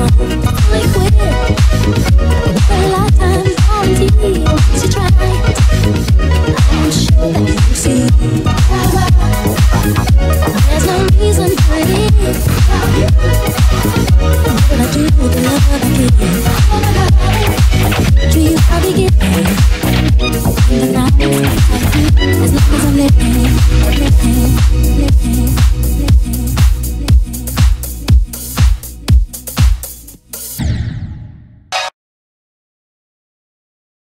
Like where?